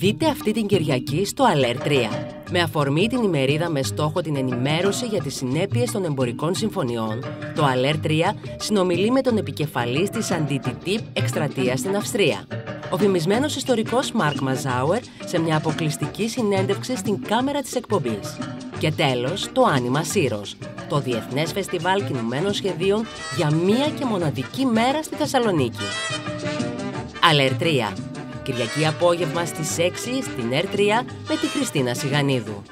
Δείτε αυτή την Κυριακή στο Alert 3. Με αφορμή την ημερίδα με στόχο την ενημέρωση για τις συνέπειες των εμπορικών συμφωνιών, το Alert 3 συνομιλεί με τον επικεφαλής της αντιτιτύπ εκστρατεία στην Αυστρία. Ο φημισμένος ιστορικός Μάρκ Μαζάουερ σε μια αποκλειστική συνέντευξη στην κάμερα της εκπομπής. Και τέλος, το Άνιμα Σύρος, το Διεθνές Φεστιβάλ Κινουμένων Σχεδίων για μία και μοναδική μέρα στη Θεσσαλονίκη. Alert 3. Κυριακή απόγευμα στις 6 στην R3 με τη Χριστίνα Σιγανίδου.